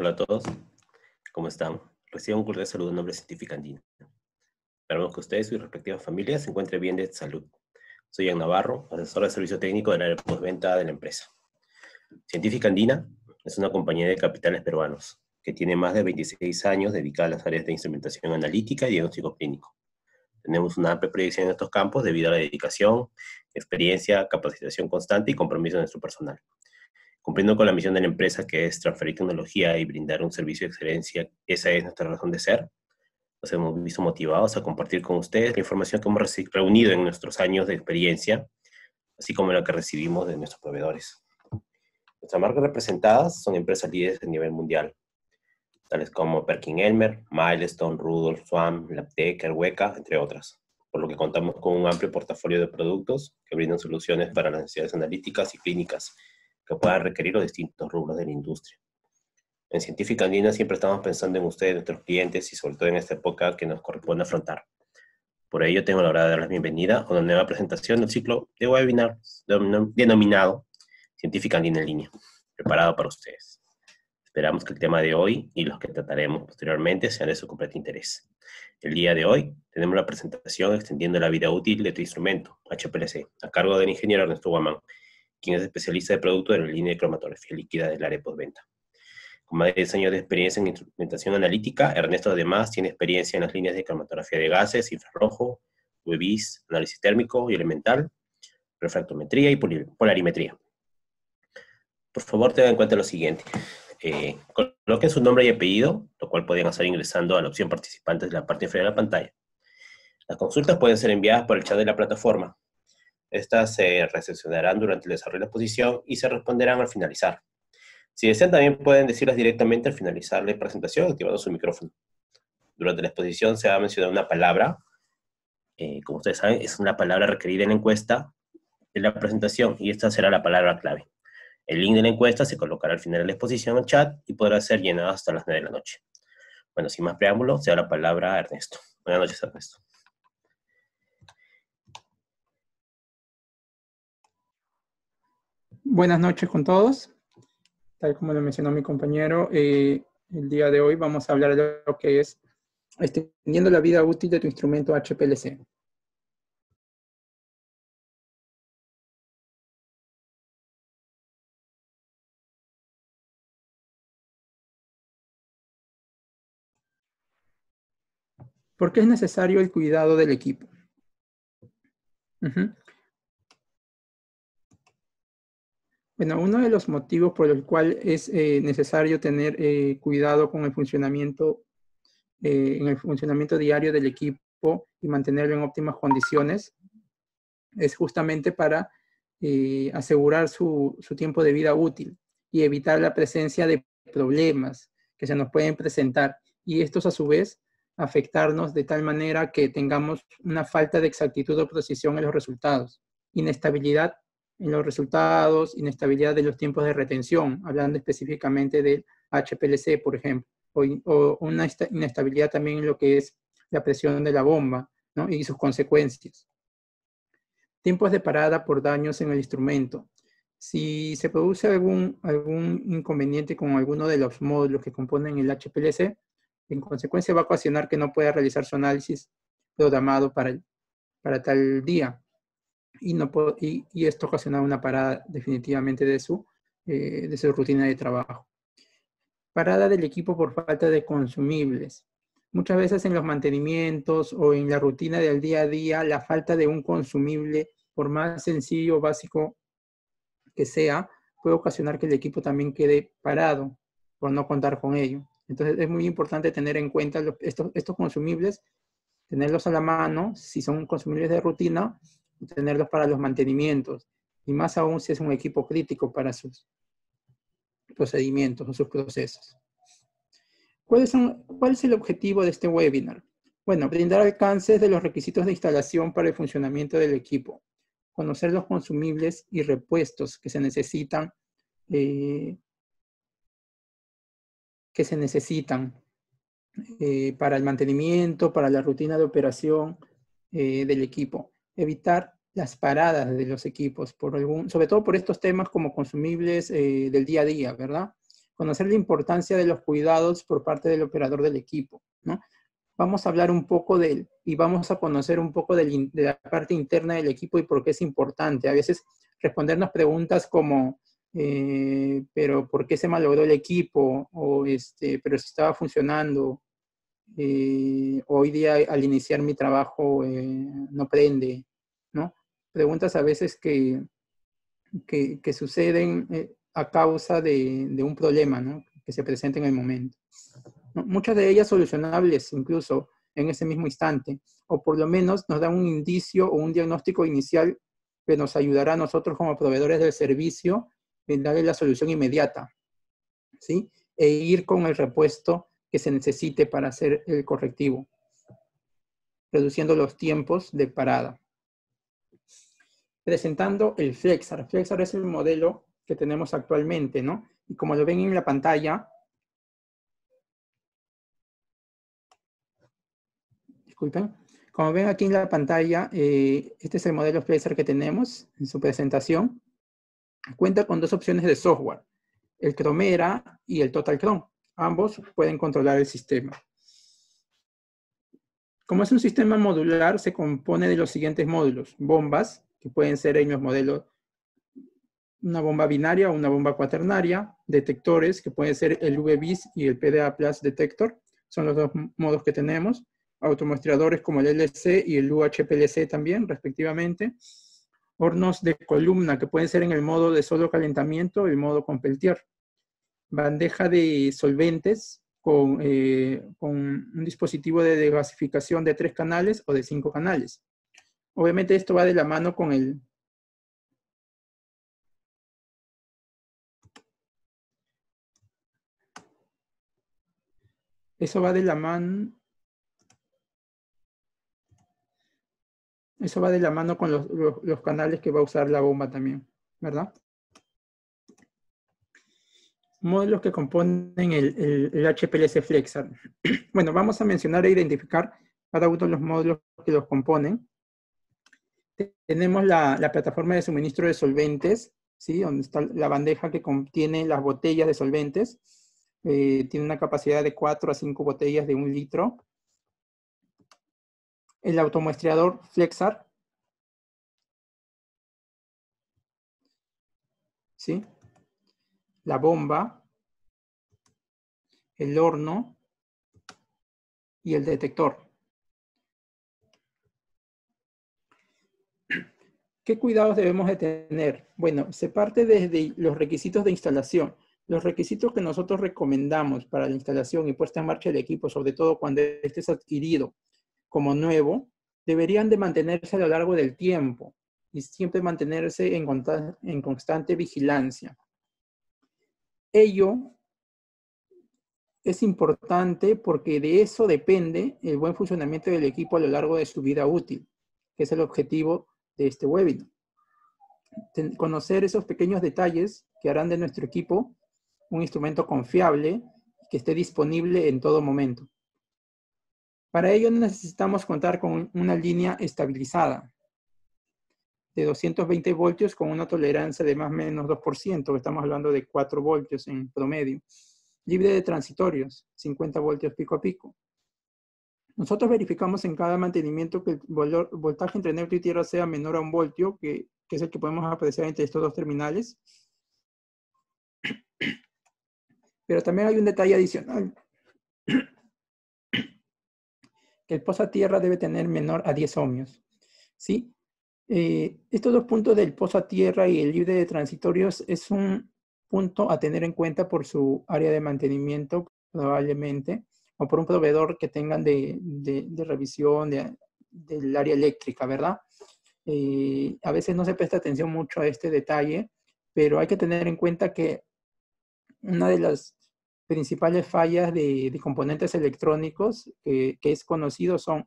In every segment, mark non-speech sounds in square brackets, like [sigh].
Hola a todos, ¿cómo están? Reciban un cordial saludo en nombre de Científica Andina. Esperamos que ustedes y sus respectivas familias se encuentren bien de salud. Soy Ian Navarro, asesor de servicio técnico del área de postventa de la empresa. Científica Andina es una compañía de capitales peruanos que tiene más de 26 años dedicada a las áreas de instrumentación analítica y diagnóstico clínico. Tenemos una amplia proyección en estos campos debido a la dedicación, experiencia, capacitación constante y compromiso de nuestro personal. Cumpliendo con la misión de la empresa que es transferir tecnología y brindar un servicio de excelencia, esa es nuestra razón de ser. Nos hemos visto motivados a compartir con ustedes la información que hemos reunido en nuestros años de experiencia, así como la que recibimos de nuestros proveedores. Nuestras marcas representadas son empresas líderes a nivel mundial, tales como Perkin Elmer, Milestone, Rudolf, Swan, Labtec, Hueca, entre otras, por lo que contamos con un amplio portafolio de productos que brindan soluciones para las necesidades analíticas y clínicas que puedan requerir los distintos rubros de la industria. En Científica Andina siempre estamos pensando en ustedes, nuestros clientes, y sobre todo en esta época que nos corresponde afrontar. Por ello, tengo la hora de dar la bienvenida a una nueva presentación del ciclo de webinar denominado Científica Andina en línea, preparado para ustedes. Esperamos que el tema de hoy y los que trataremos posteriormente sean de su completo interés. El día de hoy tenemos la presentación extendiendo la vida útil de tu instrumento, HPLC, a cargo del ingeniero Ernesto Guamán, quien es especialista de producto en la línea de cromatografía líquida del área postventa. Con más de 10 años de experiencia en instrumentación analítica, Ernesto además tiene experiencia en las líneas de cromatografía de gases, infrarrojo, UVs, análisis térmico y elemental, refractometría y polarimetría. Por favor, tengan en cuenta lo siguiente. Eh, coloquen su nombre y apellido, lo cual pueden hacer ingresando a la opción participantes de la parte inferior de la pantalla. Las consultas pueden ser enviadas por el chat de la plataforma. Estas se recepcionarán durante el desarrollo de la exposición y se responderán al finalizar. Si desean, también pueden decirlas directamente al finalizar la presentación, activando su micrófono. Durante la exposición se va a mencionar una palabra, eh, como ustedes saben, es una palabra requerida en la encuesta de la presentación y esta será la palabra clave. El link de la encuesta se colocará al final de la exposición en chat y podrá ser llenado hasta las 9 de la noche. Bueno, sin más preámbulo, se da la palabra a Ernesto. Buenas noches, Ernesto. Buenas noches con todos. Tal como lo mencionó mi compañero, eh, el día de hoy vamos a hablar de lo que es extendiendo la vida útil de tu instrumento HPLC. ¿Por qué es necesario el cuidado del equipo? Bueno, uno de los motivos por el cual es eh, necesario tener eh, cuidado con el funcionamiento, eh, en el funcionamiento diario del equipo y mantenerlo en óptimas condiciones es justamente para asegurar su, su tiempo de vida útil y evitar la presencia de problemas que se nos pueden presentar. Y estos a su vez afectarnos de tal manera que tengamos una falta de exactitud o precisión en los resultados, inestabilidad en los resultados, inestabilidad de los tiempos de retención, hablando específicamente del HPLC, por ejemplo, o, una inestabilidad también en lo que es la presión de la bomba y sus consecuencias. Tiempos de parada por daños en el instrumento. Si se produce algún, algún inconveniente con alguno de los módulos que componen el HPLC, en consecuencia va a ocasionar que no pueda realizar su análisis programado para, para tal día. Y, no y, esto ocasiona una parada definitivamente de su, eh, de su rutina de trabajo. Parada del equipo por falta de consumibles. Muchas veces en los mantenimientos o en la rutina del día a día, la falta de un consumible, por más sencillo o básico que sea, puede ocasionar que el equipo también quede parado por no contar con ello. Entonces es muy importante tener en cuenta estos, estos consumibles, tenerlos a la mano, si son consumibles de rutina, tenerlos para los mantenimientos, y más aún si es un equipo crítico para sus procedimientos o sus procesos. ¿Cuáles son, ¿Cuál es el objetivo de este webinar? Bueno, brindar alcances de los requisitos de instalación para el funcionamiento del equipo, conocer los consumibles y repuestos que se necesitan eh, que se necesitan eh, para el mantenimiento, para la rutina de operación eh, del equipo. Evitar las paradas de los equipos, por algún, sobre todo por estos temas como consumibles eh, del día a día, ¿verdad? conocer la importancia de los cuidados por parte del operador del equipo, ¿no? Vamos a hablar un poco de él y vamos a conocer un poco de la parte interna del equipo y por qué es importante. A veces respondernos preguntas como, eh, pero ¿por qué se malogró el equipo? O este, pero si estaba funcionando. Eh, hoy día al iniciar mi trabajo no prende. Preguntas a veces que, que, suceden a causa de, de, un problema, ¿no? Que se presenta en el momento. Muchas de ellas solucionables incluso en ese mismo instante, o por lo menos nos dan un indicio o un diagnóstico inicial que nos ayudará a nosotros como proveedores del servicio en darle la solución inmediata, ¿sí? E ir con el repuesto que se necesite para hacer el correctivo, reduciendo los tiempos de parada. Presentando el Flexar. Flexar es el modelo que tenemos actualmente, ¿no? Y como lo ven en la pantalla, disculpen, como ven aquí en la pantalla, eh, este es el modelo Flexar que tenemos en su presentación. Cuenta con dos opciones de software, el Chromera y el Total Chrome. Ambos pueden controlar el sistema. Como es un sistema modular, se compone de los siguientes módulos. Bombas, que pueden ser en los modelos una bomba binaria o una bomba cuaternaria. Detectores, que pueden ser el VBIS y el PDA Plus Detector. Son los dos modos que tenemos. Automostradores como el LC y el UHPLC también, respectivamente hornos de columna que pueden ser en el modo de solo calentamiento y el modo con peltier. Bandeja de solventes con, eh, con, un dispositivo de desgasificación de tres canales o de cinco canales. Obviamente esto va de la mano con el... Eso va de la mano Eso va de la mano con los, canales que va a usar la bomba también, ¿verdad? Módulos que componen el, HPLC Flexar. [clears throat] Bueno, vamos a mencionar e identificar cada uno de los módulos que los componen. Tenemos la, plataforma de suministro de solventes, ¿sí? Donde está la bandeja que contiene las botellas de solventes. Eh, tiene una capacidad de 4 a 5 botellas de un litro el automuestreador Flexar. ¿Sí? La bomba, el horno y el detector. ¿Qué cuidados debemos de tener? Bueno, se parte desde los requisitos de instalación. Los requisitos que nosotros recomendamos para la instalación y puesta en marcha del equipo, sobre todo cuando este es adquirido como nuevo deberían de mantenerse a lo largo del tiempo y siempre mantenerse en, en constante vigilancia. Ello es importante porque de eso depende el buen funcionamiento del equipo a lo largo de su vida útil, que es el objetivo de este webinar. Conocer esos pequeños detalles que harán de nuestro equipo un instrumento confiable que esté disponible en todo momento. Para ello necesitamos contar con una línea estabilizada de 220 voltios con una tolerancia de más o menos 2%, estamos hablando de 4 voltios en promedio. Libre de transitorios, 50 voltios pico a pico. Nosotros verificamos en cada mantenimiento que el voltaje entre neutro y tierra sea menor a un voltio, que, que es el que podemos apreciar entre estos dos terminales. Pero también hay un detalle adicional el pozo a tierra debe tener menor a 10 ohmios. ¿sí? Eh, estos dos puntos del pozo a tierra y el libre de transitorios es un punto a tener en cuenta por su área de mantenimiento, probablemente, o por un proveedor que tengan de, revisión del área eléctrica, ¿verdad? Eh, a veces no se presta atención mucho a este detalle, pero hay que tener en cuenta que una de las principales fallas de, componentes electrónicos que, es conocido son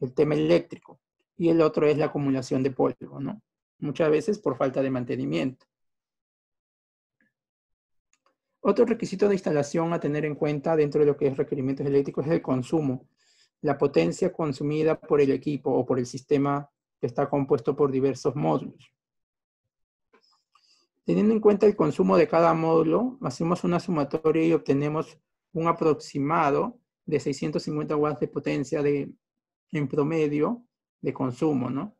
el tema eléctrico y el otro es la acumulación de polvo, ¿no? Muchas veces por falta de mantenimiento. Otro requisito de instalación a tener en cuenta dentro de lo que es requerimientos eléctricos es el consumo, la potencia consumida por el equipo o por el sistema que está compuesto por diversos módulos. Teniendo en cuenta el consumo de cada módulo, hacemos una sumatoria y obtenemos un aproximado de 650 watts de potencia de, en promedio de consumo, ¿no?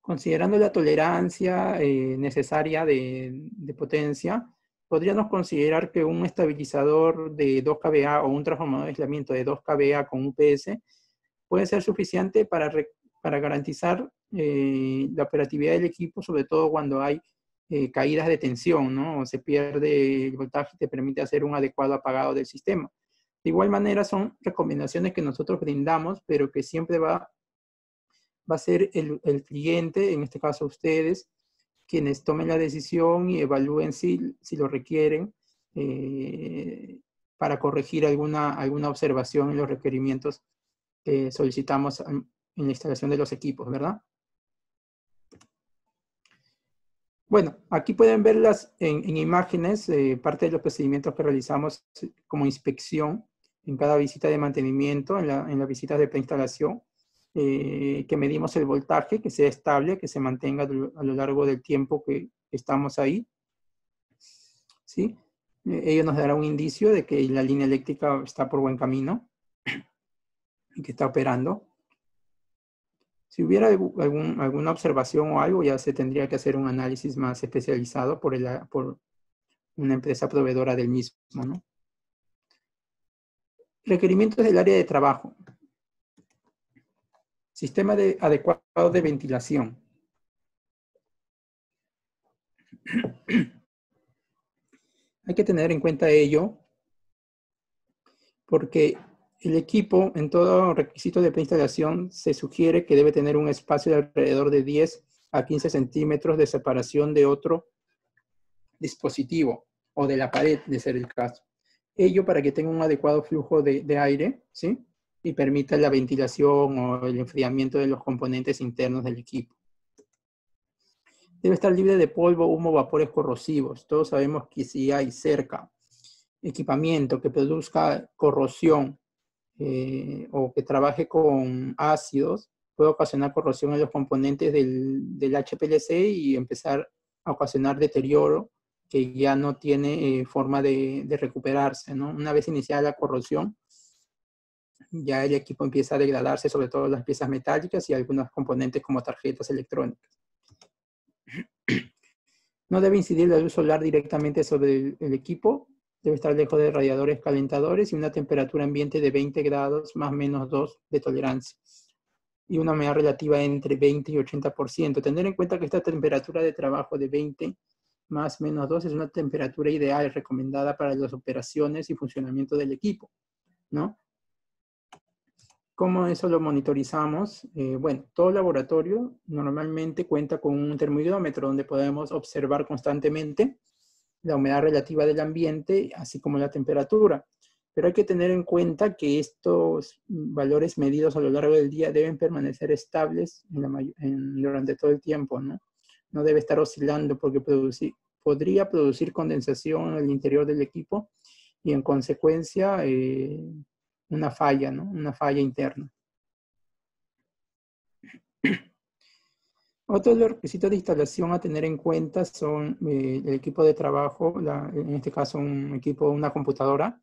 Considerando la tolerancia eh, necesaria de, potencia, podríamos considerar que un estabilizador de 2 kVA o un transformador de aislamiento de 2 kVA con UPS puede ser suficiente para, para garantizar eh, la operatividad del equipo, sobre todo cuando hay eh, caídas de tensión, ¿no? O se pierde el voltaje y te permite hacer un adecuado apagado del sistema. De igual manera, son recomendaciones que nosotros brindamos, pero que siempre va, va a ser el, el cliente, en este caso ustedes, quienes tomen la decisión y evalúen si, si lo requieren eh, para corregir alguna, alguna observación en los requerimientos que solicitamos en la instalación de los equipos, ¿verdad? Bueno, aquí pueden verlas en, imágenes, eh, parte de los procedimientos que realizamos como inspección en cada visita de mantenimiento, en, la, en las visitas de preinstalación, eh, que medimos el voltaje, que sea estable, que se mantenga a lo largo del tiempo que estamos ahí. ¿Sí? Eh, ello nos dará un indicio de que la línea eléctrica está por buen camino [clears throat] y que está operando. Si hubiera algún, alguna observación o algo, ya se tendría que hacer un análisis más especializado por, el, por una empresa proveedora del mismo. ¿no? Requerimientos del área de trabajo. Sistema de, adecuado de ventilación. [clears throat] Hay que tener en cuenta ello porque el equipo, en todo requisito de preinstalación, se sugiere que debe tener un espacio de alrededor de 10 a 15 centímetros de separación de otro dispositivo o de la pared, de ser el caso. Ello para que tenga un adecuado flujo de, de aire, ¿sí? Y permita la ventilación o el enfriamiento de los componentes internos del equipo. Debe estar libre de polvo, humo, vapores corrosivos. Todos sabemos que si hay cerca equipamiento que produzca corrosión eh, o que trabaje con ácidos puede ocasionar corrosión en los componentes del, del HPLC y empezar a ocasionar deterioro que ya no tiene eh, forma de, de, recuperarse. ¿no? Una vez iniciada la corrosión, ya el equipo empieza a degradarse, sobre todo las piezas metálicas y algunos componentes como tarjetas electrónicas. No debe incidir la luz solar directamente sobre el equipo, Debe estar lejos de radiadores calentadores y una temperatura ambiente de 20 grados más menos 2 de tolerancia. Y una humedad relativa entre 20 y 80%. Tener en cuenta que esta temperatura de trabajo de 20 más menos 2 es una temperatura ideal recomendada para las operaciones y funcionamiento del equipo, ¿no? ¿Cómo eso lo monitorizamos? Eh, bueno, todo laboratorio normalmente cuenta con un termómetro donde podemos observar constantemente la humedad relativa del ambiente, así como la temperatura. Pero hay que tener en cuenta que estos valores medidos a lo largo del día deben permanecer estables durante todo el tiempo, ¿no? No debe estar oscilando porque podría producir condensación en el interior del equipo y en consecuencia eh, una falla, ¿no? Una falla interna. [clears throat] Otros de requisitos de instalación a tener en cuenta son eh, el equipo de trabajo, en este caso un equipo, una computadora,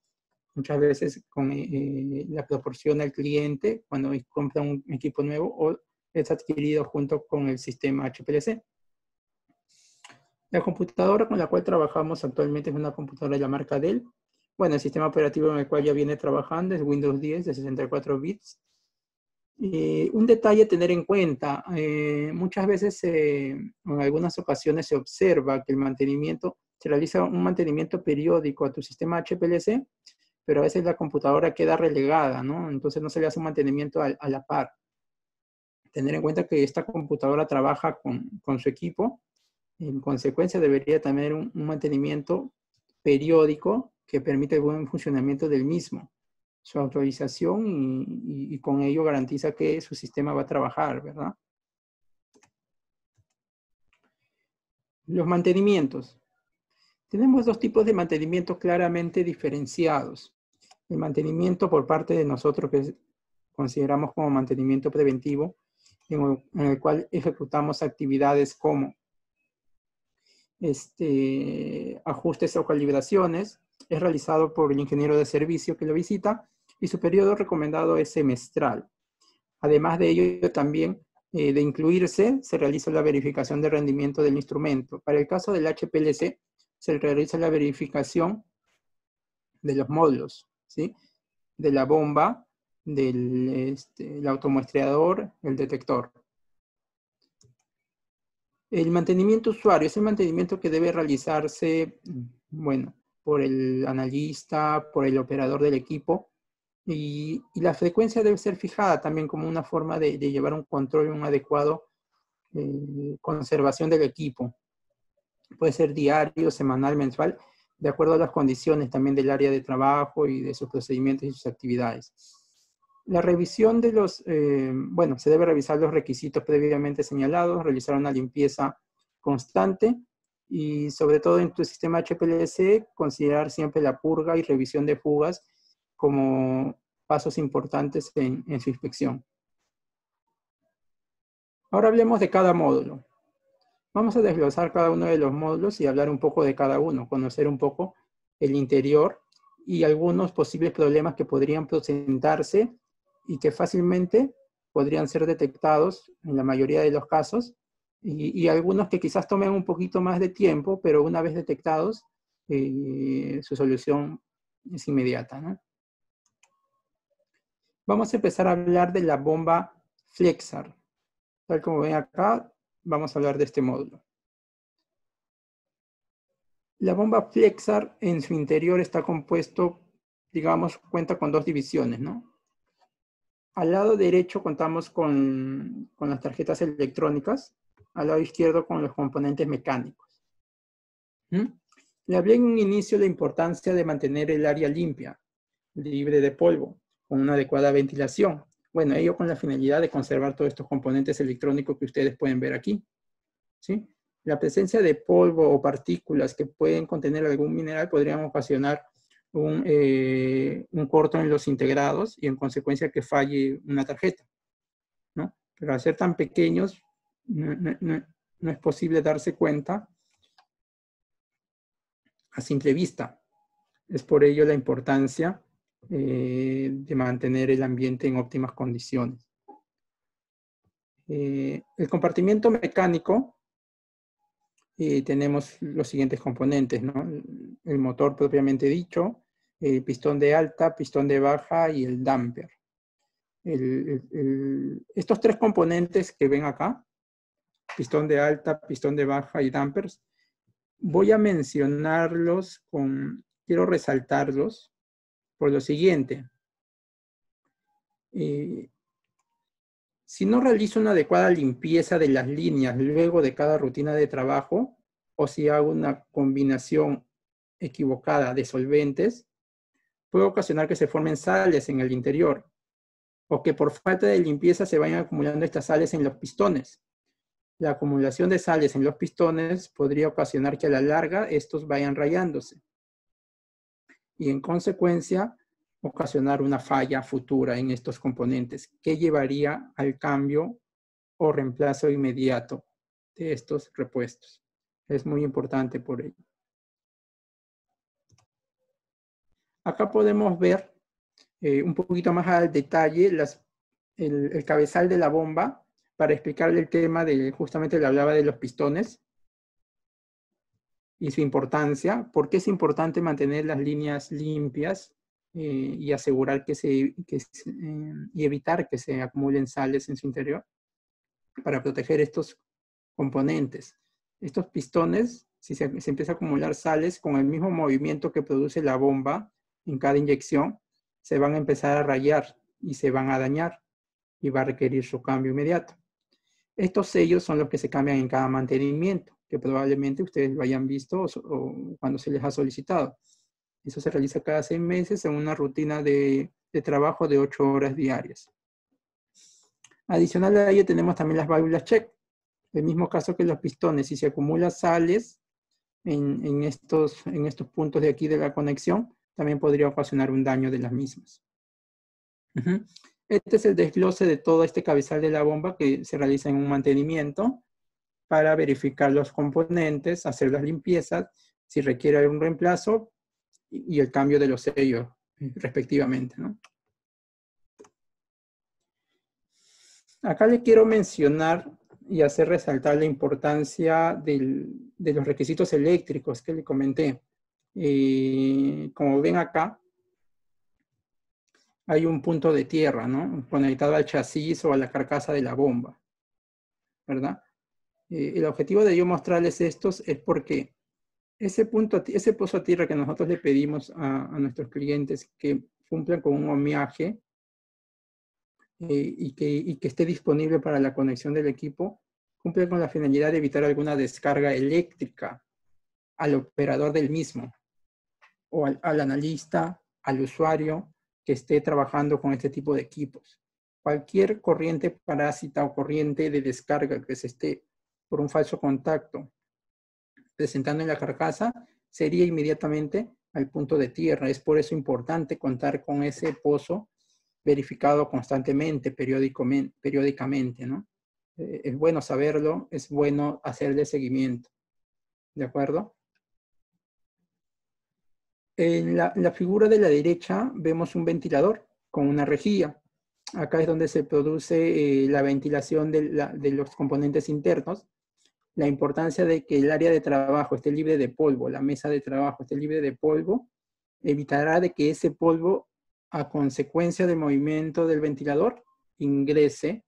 muchas veces con, eh, eh, la proporciona el cliente cuando compra un equipo nuevo o es adquirido junto con el sistema HPLC. La computadora con la cual trabajamos actualmente es una computadora de la marca Dell. Bueno, el sistema operativo en el cual ya viene trabajando es Windows 10 de 64 bits eh, un detalle a tener en cuenta, eh, muchas veces en algunas ocasiones se observa que el mantenimiento, se realiza un mantenimiento periódico a tu sistema HPLC, pero a veces la computadora queda relegada, ¿no? Entonces no se le hace un mantenimiento a, la par. Tener en cuenta que esta computadora trabaja con, con su equipo, en consecuencia debería tener un mantenimiento periódico que permite el buen funcionamiento del mismo su autorización y, con ello garantiza que su sistema va a trabajar, ¿verdad? Los mantenimientos. Tenemos dos tipos de mantenimiento claramente diferenciados. El mantenimiento por parte de nosotros que consideramos como mantenimiento preventivo, en el cual ejecutamos actividades como este, ajustes o calibraciones. Es realizado por el ingeniero de servicio que lo visita y su periodo recomendado es semestral. Además de ello, también eh, de incluirse, se realiza la verificación de rendimiento del instrumento. Para el caso del HPLC, se realiza la verificación de los módulos, ¿sí? De la bomba, del este, el automuestreador, el detector. El mantenimiento usuario es el mantenimiento que debe realizarse, bueno, por el analista, por el operador del equipo, y, la frecuencia debe ser fijada también como una forma de, llevar un control, un adecuado eh, conservación del equipo. Puede ser diario, semanal, mensual, de acuerdo a las condiciones también del área de trabajo y de sus procedimientos y sus actividades. La revisión de los, eh, bueno, se debe revisar los requisitos previamente señalados, realizar una limpieza constante y sobre todo en tu sistema HPLC, considerar siempre la purga y revisión de fugas como pasos importantes en, en su inspección. Ahora hablemos de cada módulo. Vamos a desglosar cada uno de los módulos y hablar un poco de cada uno, conocer un poco el interior y algunos posibles problemas que podrían presentarse y que fácilmente podrían ser detectados en la mayoría de los casos y, algunos que quizás tomen un poquito más de tiempo, pero una vez detectados, eh, su solución es inmediata. Vamos a empezar a hablar de la bomba Flexar. Tal como ven acá, vamos a hablar de este módulo. La bomba Flexar en su interior está compuesto, digamos, cuenta con dos divisiones, ¿no? Al lado derecho contamos con, las tarjetas electrónicas, al lado izquierdo con los componentes mecánicos. ¿Mm? Le hablé en un inicio la importancia de mantener el área limpia, libre de polvo, con una adecuada ventilación. Bueno, ello con la finalidad de conservar todos estos componentes electrónicos que ustedes pueden ver aquí. ¿sí? La presencia de polvo o partículas que pueden contener algún mineral podrían ocasionar eh, un, corto en los integrados y en consecuencia que falle una tarjeta. ¿no? Pero al ser tan pequeños, no, es posible darse cuenta a simple vista. Es por ello la importancia eh, de mantener el ambiente en óptimas condiciones. Eh, el compartimiento mecánico, tenemos los siguientes componentes, ¿no? El motor propiamente dicho, el pistón de alta, pistón de baja y el damper. estos tres componentes que ven acá, pistón de alta, pistón de baja y dampers, voy a mencionarlos con, quiero resaltarlos por lo siguiente. Eh, si no realizo una adecuada limpieza de las líneas luego de cada rutina de trabajo, o si hago una combinación equivocada de solventes, puede ocasionar que se formen sales en el interior o que por falta de limpieza se vayan acumulando estas sales en los pistones. La acumulación de sales en los pistones podría ocasionar que a la larga estos vayan rayándose y en consecuencia ocasionar una falla futura en estos componentes que llevaría al cambio o reemplazo inmediato de estos repuestos. Es muy importante por ello. Acá podemos ver eh, un poquito más al detalle el, cabezal de la bomba para explicarle el tema de, justamente le hablaba de los pistones y su importancia, por qué es importante mantener las líneas limpias eh, y asegurar que se, eh, y evitar que se acumulen sales en su interior para proteger estos componentes. Estos pistones, si se, se empieza a acumular sales con el mismo movimiento que produce la bomba, en cada inyección, se van a empezar a rayar y se van a dañar y va a requerir su cambio inmediato. Estos sellos son los que se cambian en cada mantenimiento, que probablemente ustedes lo hayan visto o, cuando se les ha solicitado. Eso se realiza cada seis meses en una rutina de, trabajo de ocho horas diarias. Adicional a ello tenemos también las válvulas check. El mismo caso que los pistones, si se acumula sales en, estos, en estos puntos de aquí de la conexión, también podría ocasionar un daño de las mismas. Este es el desglose de todo este cabezal de la bomba que se realiza en un mantenimiento. para verificar los componentes, hacer las limpiezas, si requiere algún reemplazo y, el cambio de los sellos respectivamente. Acá le quiero mencionar y hacer resaltar la importancia de los requisitos eléctricos que le comenté. Eh, como ven acá, hay un punto de tierra, ¿no? Conectado al chasis o a la carcasa de la bomba, ¿verdad? El objetivo de yo mostrarles estos es porque ese punto, ese pozo a tierra que nosotros le pedimos a, nuestros clientes que cumplan con un homeaje eh, y, que, esté disponible para la conexión del equipo, cumple con la finalidad de evitar alguna descarga eléctrica al operador del mismo o al analista, al usuario que esté trabajando con este tipo de equipos. Cualquier corriente parásita o corriente de descarga que se esté por un falso contacto presentando en la carcasa sería inmediatamente al punto de tierra. Es por eso importante contar con ese pozo verificado constantemente, periódicamente, ¿no? Eh, es bueno saberlo, es bueno hacerle seguimiento. ¿De acuerdo? En la, figura de la derecha vemos un ventilador con una rejilla. Acá es donde se produce eh, la ventilación de, los componentes internos. La importancia de que el área de trabajo esté libre de polvo, la mesa de trabajo esté libre de polvo, evitará de que ese polvo, a consecuencia del movimiento del ventilador, ingrese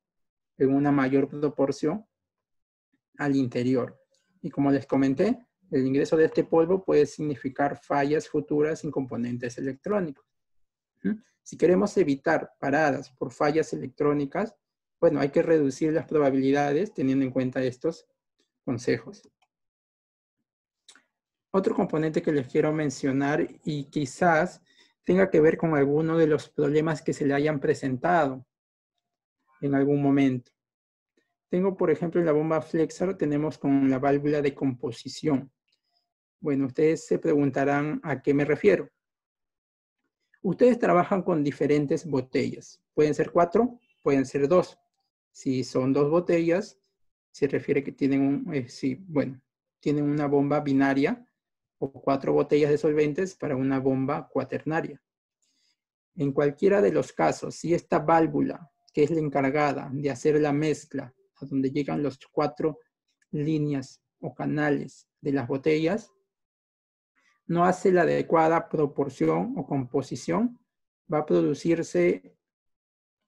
en una mayor proporción al interior. Y como les comenté, el ingreso de este polvo puede significar fallas futuras en componentes electrónicos. Si queremos evitar paradas por fallas electrónicas, bueno, hay que reducir las probabilidades teniendo en cuenta estos consejos. Otro componente que les quiero mencionar y quizás tenga que ver con alguno de los problemas que se le hayan presentado en algún momento. Tengo, por ejemplo, la bomba Flexar tenemos con la válvula de composición. Bueno, ustedes se preguntarán a qué me refiero. Ustedes trabajan con diferentes botellas. Pueden ser cuatro, pueden ser dos. Si son dos botellas, se refiere que tienen un, eh, bueno, tienen una bomba binaria o cuatro botellas de solventes para una bomba cuaternaria. En cualquiera de los casos, si esta válvula, que es la encargada de hacer la mezcla, a donde llegan los cuatro líneas o canales de las botellas, no hace la adecuada proporción o composición, va a producirse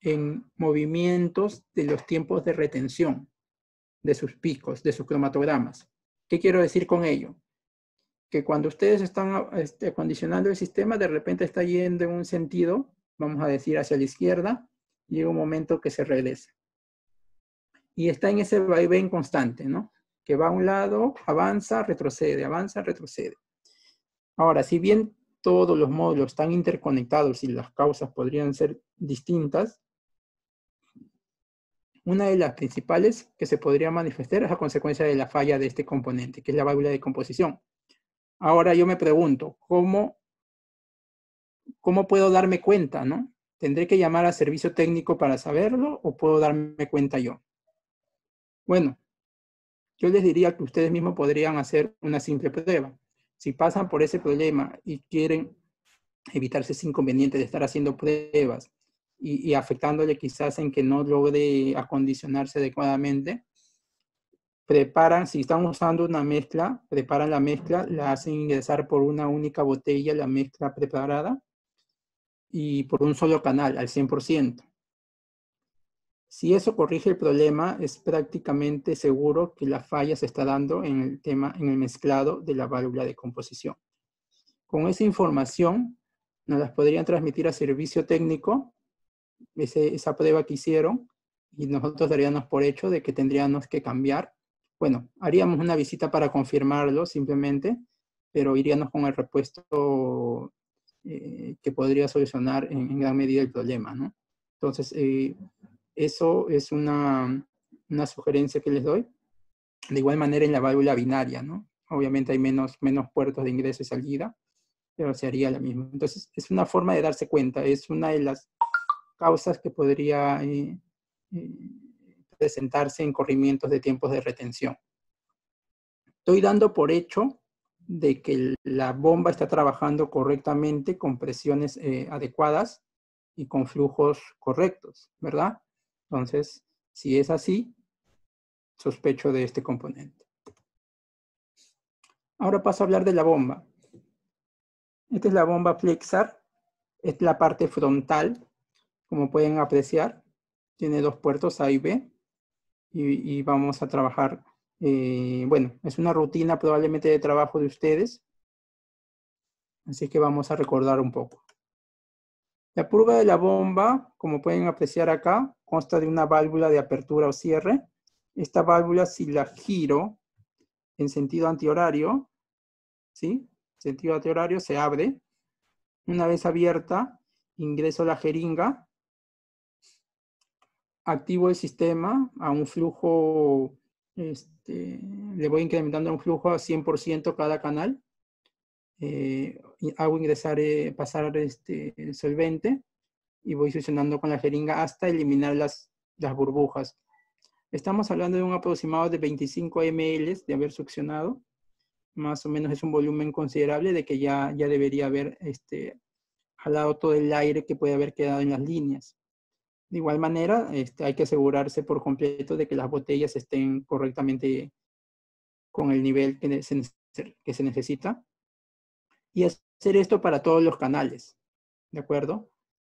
en movimientos de los tiempos de retención de sus picos, de sus cromatogramas. ¿Qué quiero decir con ello? Que cuando ustedes están este, acondicionando el sistema, de repente está yendo en un sentido, vamos a decir hacia la izquierda, llega un momento que se regresa. Y está en ese vaivén constante, ¿no? Que va a un lado, avanza, retrocede, avanza, retrocede. Ahora, si bien todos los módulos están interconectados y las causas podrían ser distintas, una de las principales que se podría manifestar es a consecuencia de la falla de este componente, que es la válvula de composición. Ahora yo me pregunto, ¿cómo, cómo puedo darme cuenta, no? ¿Tendré que llamar a servicio técnico para saberlo o puedo darme cuenta yo? Bueno, yo les diría que ustedes mismos podrían hacer una simple prueba si pasan por ese problema y quieren evitarse ese inconveniente de estar haciendo pruebas y, afectándole quizás en que no logre acondicionarse adecuadamente, preparan, si están usando una mezcla, preparan la mezcla, la hacen ingresar por una única botella, la mezcla preparada, y por un solo canal, al 100%. Si eso corrige el problema, es prácticamente seguro que la falla se está dando en el tema, en el mezclado de la válvula de composición. Con esa información, nos las podrían transmitir a servicio técnico, esa prueba que hicieron, y nosotros daríamos por hecho de que tendríamos que cambiar. Bueno, haríamos una visita para confirmarlo simplemente, pero iríamos con el repuesto eh, que podría solucionar en, gran medida el problema, ¿no? Entonces, eh, eso es una, sugerencia que les doy. De igual manera en la válvula binaria, ¿no? Obviamente hay menos, menos puertos de ingreso y salida, pero se haría la misma. Entonces, es una forma de darse cuenta, es una de las causas que podría eh, eh, presentarse en corrimientos de tiempos de retención. estoy dando por hecho de que la bomba está trabajando correctamente con presiones eh, adecuadas y con flujos correctos, ¿verdad? Entonces, si es así, sospecho de este componente. Ahora paso a hablar de la bomba. Esta es la bomba Flexar. Es la parte frontal, como pueden apreciar. Tiene dos puertos A y B. Y, vamos a trabajar, eh, bueno, es una rutina probablemente de trabajo de ustedes. Así que vamos a recordar un poco. La purga de la bomba, como pueden apreciar acá, consta de una válvula de apertura o cierre. Esta válvula, si la giro en sentido antihorario, ¿sí? Sentido antihorario, se abre. Una vez abierta, ingreso la jeringa, activo el sistema a un flujo, este, le voy incrementando un flujo a 100% cada canal. Eh, hago ingresar, eh, pasar este, el solvente y voy succionando con la jeringa hasta eliminar las, las burbujas. Estamos hablando de un aproximado de 25 ml de haber succionado más o menos es un volumen considerable de que ya, ya debería haber este, jalado todo el aire que puede haber quedado en las líneas. De igual manera, este, hay que asegurarse por completo de que las botellas estén correctamente con el nivel que se, que se necesita. Y hacer esto para todos los canales, ¿de acuerdo?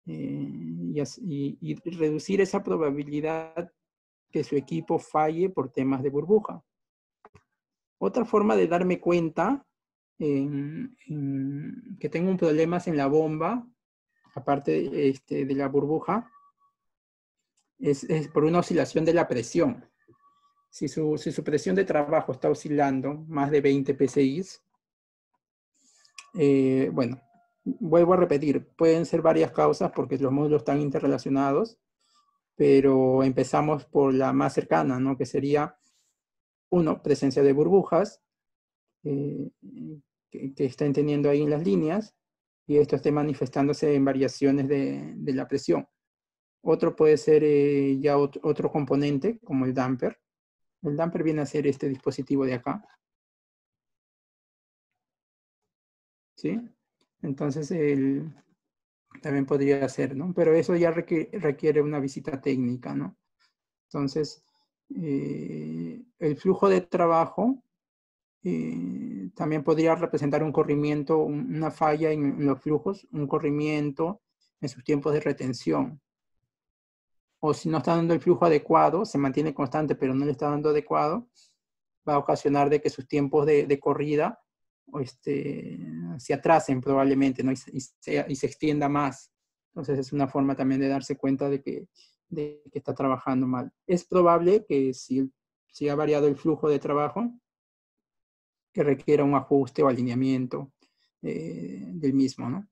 Eh, y, reducir esa probabilidad que su equipo falle por temas de burbuja. Otra forma de darme cuenta que tengo un problemas en la bomba, aparte este, de la burbuja, es, por una oscilación de la presión. Si su, presión de trabajo está oscilando más de 20 PSI, eh, bueno, vuelvo a repetir, pueden ser varias causas porque los módulos están interrelacionados, pero empezamos por la más cercana, ¿no? Que sería uno, presencia de burbujas eh, que, estén teniendo ahí en las líneas y esto esté manifestándose en variaciones de, la presión. Otro puede ser eh, ya otro, componente, como el damper. El damper viene a ser este dispositivo de acá. ¿Sí? Entonces, el, también podría ser, ¿no? Pero eso ya requiere una visita técnica, ¿no? Entonces, eh, el flujo de trabajo eh, también podría representar un corrimiento, una falla en, los flujos, un corrimiento en sus tiempos de retención. O si no está dando el flujo adecuado, se mantiene constante pero no le está dando adecuado, va a ocasionar de que sus tiempos de, corrida este, se atrasen probablemente ¿no? y, se, extienda más. Entonces es una forma también de darse cuenta de que de que está trabajando mal. Es probable que si, si ha variado el flujo de trabajo, que requiera un ajuste o alineamiento eh, del mismo. ¿no?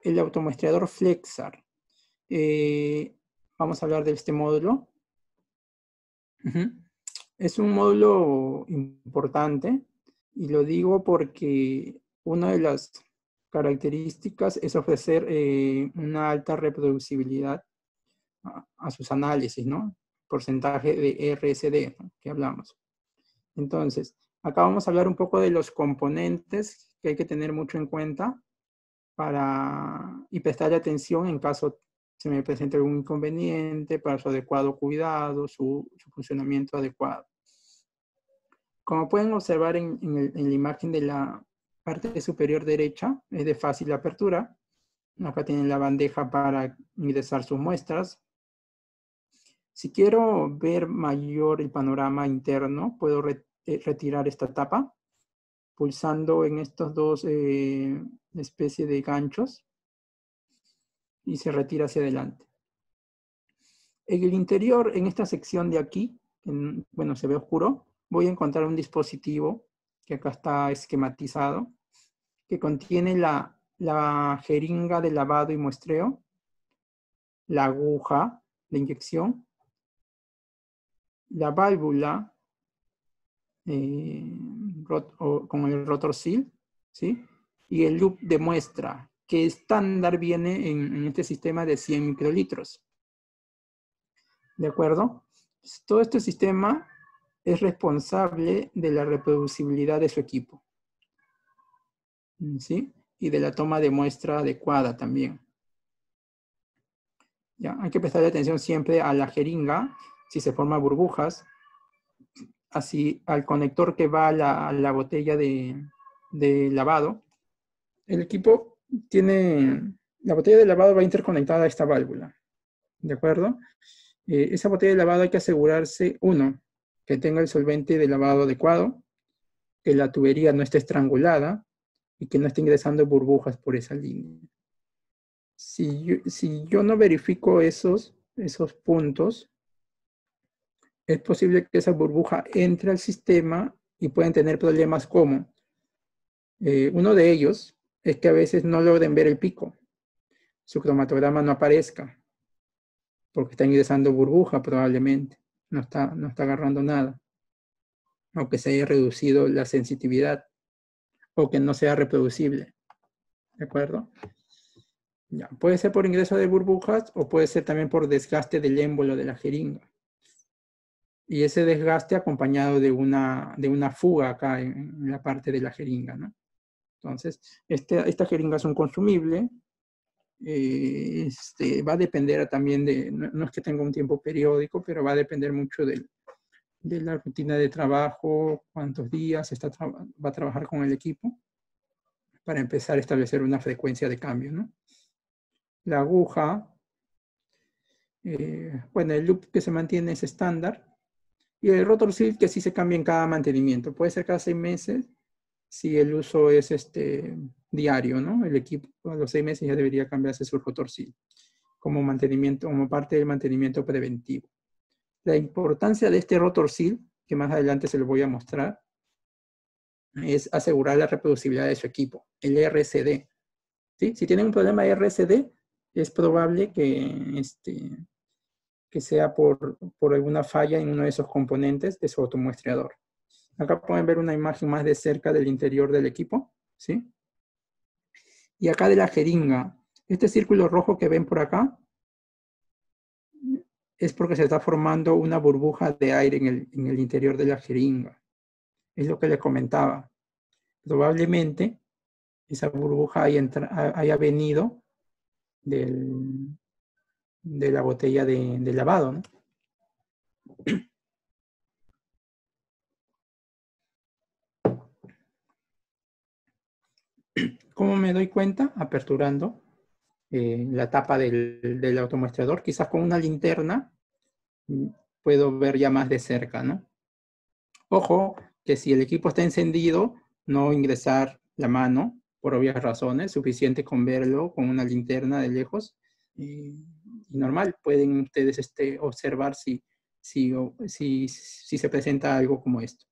El automuestreador Flexar. Eh, vamos a hablar de este módulo. Es un módulo importante y lo digo porque una de las características es ofrecer eh, una alta reproducibilidad a, sus análisis, ¿no? Porcentaje de RSD que hablamos. Entonces, acá vamos a hablar un poco de los componentes que hay que tener mucho en cuenta para, y prestarle atención en caso se me presente algún inconveniente para su adecuado cuidado, su, funcionamiento adecuado. Como pueden observar en, en, la imagen de la parte superior derecha, es de fácil apertura. Acá tienen la bandeja para ingresar sus muestras, si quiero ver mayor el panorama interno, puedo eh, retirar esta tapa pulsando en estos dos eh, especies de ganchos y se retira hacia adelante. En el interior, en esta sección de aquí, bueno, se ve oscuro, voy a encontrar un dispositivo que acá está esquematizado, que contiene la, la jeringa de lavado y muestreo, la aguja de inyección, la válvula eh, con el rotor seal, ¿sí? Y el loop demuestra que estándar viene en, este sistema de 100 microlitros. ¿De acuerdo? Todo este sistema es responsable de la reproducibilidad de su equipo. ¿Sí? Y de la toma de muestra adecuada también. Ya, hay que prestarle atención siempre a la jeringa, si se forman burbujas, así al conector que va a la, botella de, lavado. El equipo tiene, la botella de lavado va interconectada a esta válvula, ¿de acuerdo? Eh, esa botella de lavado hay que asegurarse, uno, que tenga el solvente de lavado adecuado, que la tubería no esté estrangulada y que no esté ingresando burbujas por esa línea. Si yo, si yo no verifico esos, esos puntos, es posible que esa burbuja entre al sistema y pueden tener problemas como eh, uno de ellos es que a veces no logren ver el pico, su cromatograma no aparezca, porque está ingresando burbuja probablemente, no está, no está agarrando nada, aunque se haya reducido la sensitividad o que no sea reproducible. ¿De acuerdo? Ya, puede ser por ingreso de burbujas o puede ser también por desgaste del émbolo de la jeringa. Y ese desgaste acompañado de una, de una fuga acá en, la parte de la jeringa, ¿no? Entonces, este, esta jeringa es un consumible, eh, este, va a depender también de, no, es que tenga un tiempo periódico, pero va a depender mucho de la rutina de trabajo, cuántos días está va a trabajar con el equipo, para empezar a establecer una frecuencia de cambio, ¿no? La aguja, eh, bueno, el loop que se mantiene es estándar, y el rotor seal que sí se cambia en cada mantenimiento. Puede ser cada seis meses si el uso es este, diario, ¿no? El equipo a los seis meses ya debería cambiarse su rotor seal como mantenimiento, como parte del mantenimiento preventivo. La importancia de este rotor seal, que más adelante se lo voy a mostrar, es asegurar la reproducibilidad de su equipo, el RCD. ¿Sí? Si tienen un problema de RCD, es probable que este, que sea por, alguna falla en uno de esos componentes de su automuestreador. Acá pueden ver una imagen más de cerca del interior del equipo, ¿sí? Y acá de la jeringa. Este círculo rojo que ven por acá es porque se está formando una burbuja de aire en el, en el interior de la jeringa. Es lo que les comentaba. Probablemente esa burbuja haya, venido de la botella de, lavado. ¿no? [clears throat] ¿Cómo me doy cuenta? Aperturando eh, la tapa del, del automuestrador. Quizás con una linterna mm, puedo ver ya más de cerca, ¿no? Ojo, que si el equipo está encendido, no ingresar la mano, por obvias razones, suficiente con verlo con una linterna de lejos. Y y normal. Pueden ustedes este, observar si, si, si, si se presenta algo como esto.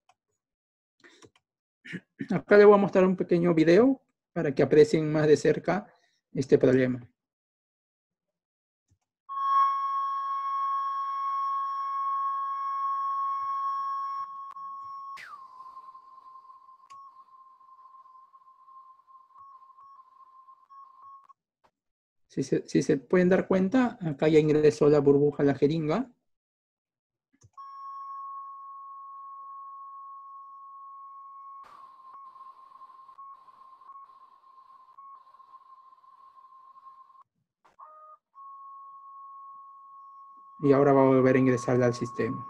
[clears throat] Acá les voy a mostrar un pequeño video para que aprecien más de cerca este problema. Si se, pueden dar cuenta, acá ya ingresó la burbuja a la jeringa. Y ahora va a volver a ingresarla al sistema.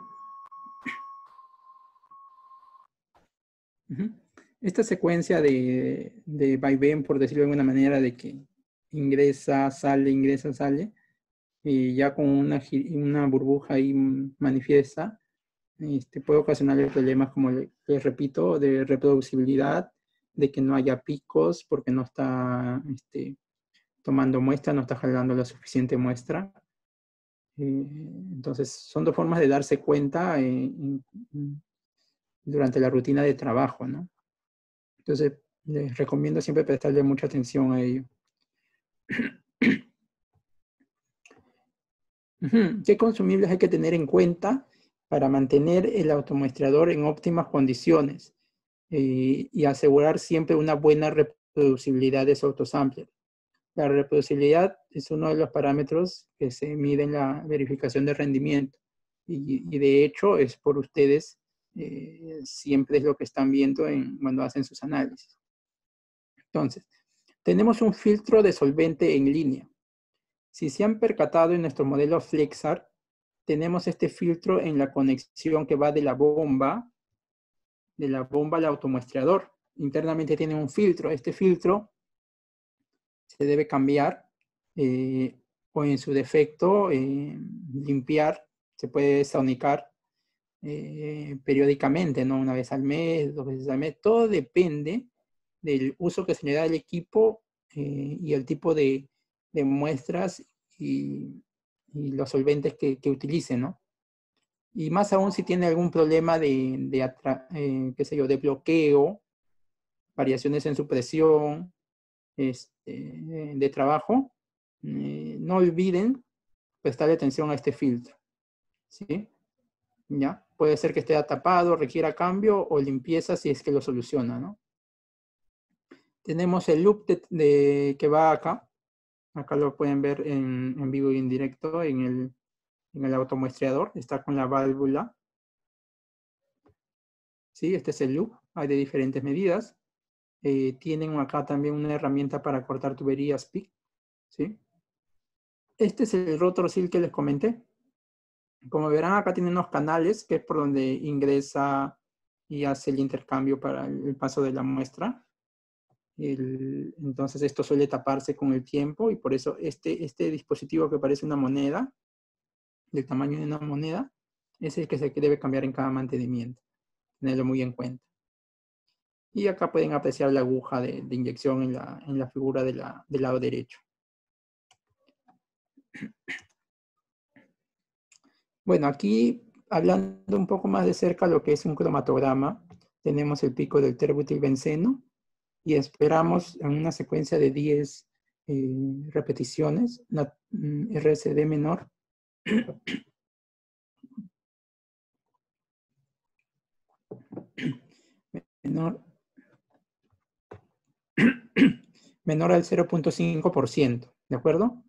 Esta secuencia de, de vaivén, por decirlo de alguna manera, de que ingresa, sale, ingresa, sale, y ya con una, una burbuja ahí manifiesta, este, puede ocasionar problemas, como les repito, de reproducibilidad, de que no haya picos porque no está este, tomando muestra, no está jalando la suficiente muestra. Eh, entonces, son dos formas de darse cuenta eh, durante la rutina de trabajo, ¿no? Entonces, les recomiendo siempre prestarle mucha atención a ello. [clears throat] ¿Qué consumibles hay que tener en cuenta para mantener el automuestrador en óptimas condiciones eh, y asegurar siempre una buena reproducibilidad de su autosampler? La reproducibilidad es uno de los parámetros que se mide en la verificación de rendimiento y, de hecho es por ustedes eh, siempre es lo que están viendo en, cuando hacen sus análisis. Entonces, tenemos un filtro de solvente en línea. Si se han percatado en nuestro modelo Flexar, tenemos este filtro en la conexión que va de la bomba, de la bomba al automuestreador. Internamente tiene un filtro. Este filtro se debe cambiar eh, o en su defecto eh, limpiar, se puede saunicar eh, periódicamente, ¿no? Una vez al mes, dos veces al mes. Todo depende del uso que se le da al equipo y el tipo de, de muestras y, los solventes que, que utilicen, ¿no? Y más aún si tiene algún problema de, de qué sé yo, de bloqueo, variaciones en su presión, este, de trabajo, eh, no olviden prestarle atención a este filtro. ¿sí? ¿Ya? Puede ser que esté tapado, requiera cambio o limpieza si es que lo soluciona. ¿no? Tenemos el loop de, que va acá. Acá lo pueden ver en, vivo y en directo en el, en el automuestreador. Está con la válvula. ¿Sí? Este es el loop. Hay de diferentes medidas. Eh, tienen acá también una herramienta para cortar tuberías PIC. ¿sí? Este es el rotor seal que les comenté. Como verán, acá tiene unos canales que es por donde ingresa y hace el intercambio para el paso de la muestra. entonces esto suele taparse con el tiempo y por eso este, este dispositivo que parece una moneda, del tamaño de una moneda, es el que se debe cambiar en cada mantenimiento. Tenerlo muy en cuenta. Y acá pueden apreciar la aguja de, inyección en la, en la figura de la, del lado derecho. [clears throat] Bueno, aquí hablando un poco más de cerca lo que es un cromatograma, tenemos el pico del terbutilbenceno y esperamos en una secuencia de 10 eh, repeticiones, la mm, RCD menor. [clears throat] menor, [coughs] menor al 0.5%, ¿de acuerdo?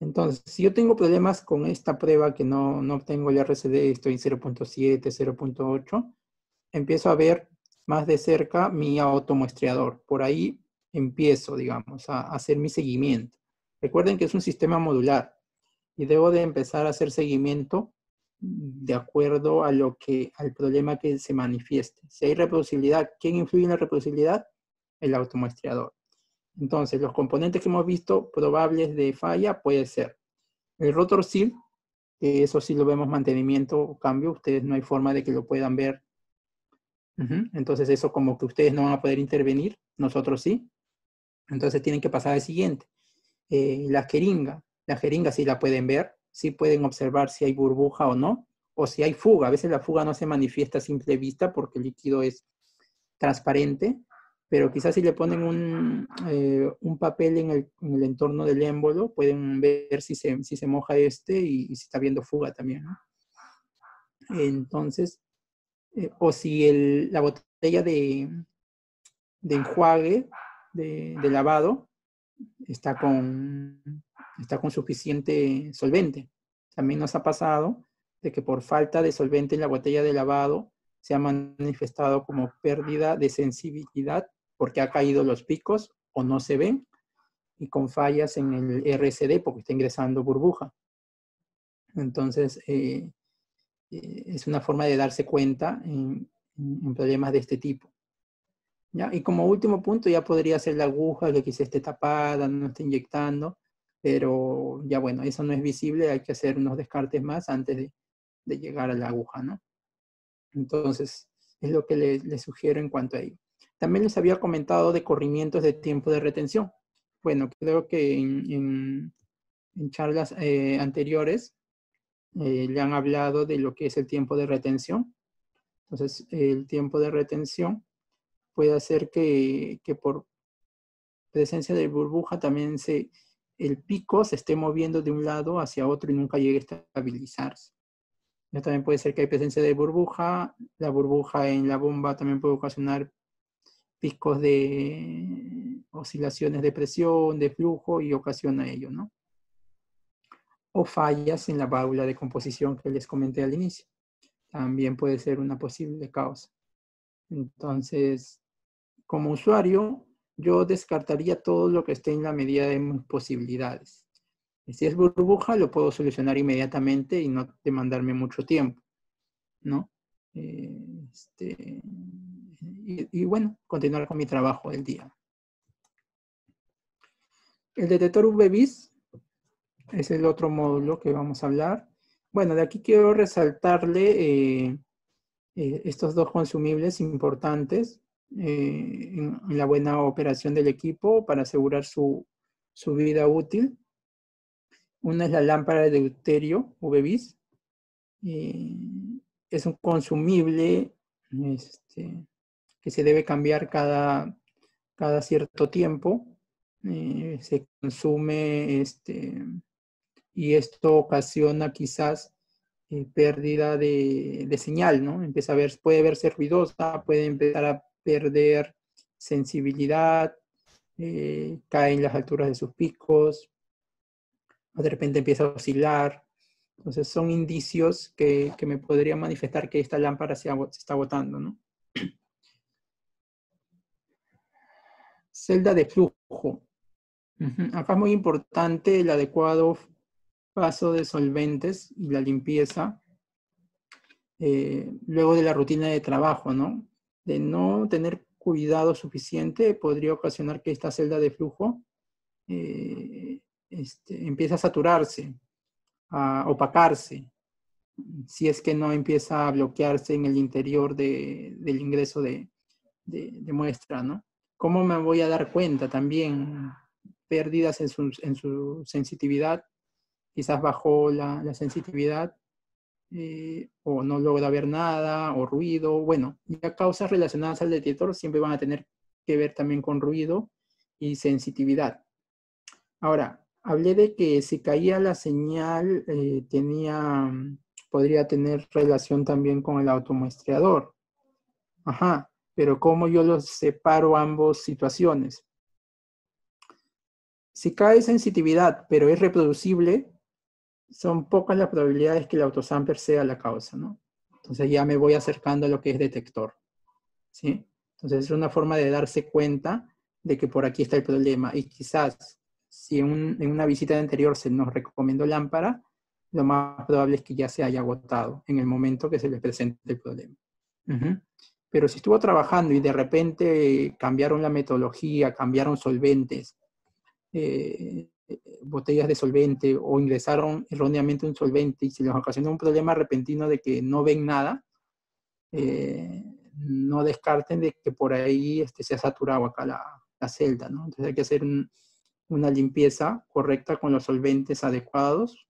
Entonces, si yo tengo problemas con esta prueba que no, no obtengo el RCD, estoy en 0.7, 0.8, empiezo a ver más de cerca mi automuestreador. Por ahí empiezo, digamos, a, hacer mi seguimiento. Recuerden que es un sistema modular y debo de empezar a hacer seguimiento de acuerdo a lo que, al problema que se manifieste. Si hay reproducibilidad, ¿quién influye en la reproducibilidad? El automuestreador. Entonces, los componentes que hemos visto probables de falla puede ser el rotor seal, que eso sí lo vemos mantenimiento o cambio, ustedes no hay forma de que lo puedan ver. Entonces, eso como que ustedes no van a poder intervenir, nosotros sí. Entonces, tienen que pasar al siguiente. Eh, la jeringa, la jeringa sí la pueden ver, sí pueden observar si hay burbuja o no, o si hay fuga. A veces la fuga no se manifiesta a simple vista porque el líquido es transparente, pero quizás si le ponen un, eh, un papel en el, en el, entorno del émbolo, pueden ver si se, si se moja este y, si está viendo fuga también. ¿no? Entonces, eh, o si el, la botella de, de enjuague, de, de, lavado, está con, está con suficiente solvente. También nos ha pasado de que por falta de solvente en la botella de lavado se ha manifestado como pérdida de sensibilidad porque ha caído los picos o no se ven y con fallas en el RCD porque está ingresando burbuja. Entonces, eh, eh, es una forma de darse cuenta en, problemas de este tipo. ¿Ya? Y como último punto, ya podría ser la aguja que quizá esté tapada, no esté inyectando, pero ya bueno, eso no es visible, hay que hacer unos descartes más antes de, llegar a la aguja, ¿no? Entonces, es lo que le, le sugiero en cuanto a ello. También les había comentado de corrimientos de tiempo de retención. Bueno, creo que en, charlas eh, anteriores eh, le han hablado de lo que es el tiempo de retención. Entonces, el tiempo de retención puede hacer que, por presencia de burbuja también se, el pico se esté moviendo de un lado hacia otro y nunca llegue a estabilizarse. también puede ser que hay presencia de burbuja, la burbuja en la bomba también puede ocasionar picos de oscilaciones de presión, de flujo y ocasiona ello, ¿no? O fallas en la válvula de composición que les comenté al inicio. también puede ser una posible causa. Entonces, como usuario, yo descartaría todo lo que esté en la medida de mis posibilidades. Si es burbuja, lo puedo solucionar inmediatamente y no demandarme mucho tiempo, ¿no? Eh, este, y, bueno, continuar con mi trabajo del día. El detector UV-Vis es el otro módulo que vamos a hablar. Bueno, de aquí quiero resaltarle eh, eh, estos dos consumibles importantes en, la buena operación del equipo para asegurar su, su vida útil. Una es la lámpara de deuterio UV-Vis. es un consumible este, que se debe cambiar cada, cada cierto tiempo. Eh, se consume este, y esto ocasiona quizás eh, pérdida de, de, señal, ¿no? Empieza a ver, puede verse ruidosa, puede empezar a perder sensibilidad, eh, cae en las alturas de sus picos, de repente empieza a oscilar. Entonces son indicios que, que me podrían manifestar que esta lámpara se, está agotando, ¿no? Celda de flujo. Acá es muy importante el adecuado paso de solventes y la limpieza eh, luego de la rutina de trabajo, ¿no? De no tener cuidado suficiente podría ocasionar que esta celda de flujo eh, este, empiece a saturarse, a opacarse, si es que no empieza a bloquearse en el interior del ingreso de, de muestra, ¿no? ¿Cómo me voy a dar cuenta también? Pérdidas en su, sensitividad, quizás bajó la, sensitividad eh, o no logra ver nada o ruido. Bueno, ya causas relacionadas al detector siempre van a tener que ver también con ruido y sensitividad. Ahora, hablé de que si caía la señal, eh, tenía, podría tener relación también con el automuestreador. Ajá, pero ¿cómo yo los separo ambos situaciones? Si cae sensitividad, pero es reproducible, son pocas las probabilidades que el autosampler sea la causa, ¿no? Entonces ya me voy acercando a lo que es detector, ¿sí? Entonces es una forma de darse cuenta de que por aquí está el problema y quizás si en, una visita anterior se nos recomendó lámpara, lo más probable es que ya se haya agotado en el momento que se le presente el problema. Pero si estuvo trabajando y de repente cambiaron la metodología, cambiaron solventes, eh, botellas de solvente o ingresaron erróneamente un solvente y se les ocasionó un problema repentino de que no ven nada, eh, no descarten de que por ahí este, se ha saturado acá la, celda, ¿no? Entonces hay que hacer una limpieza correcta con los solventes adecuados.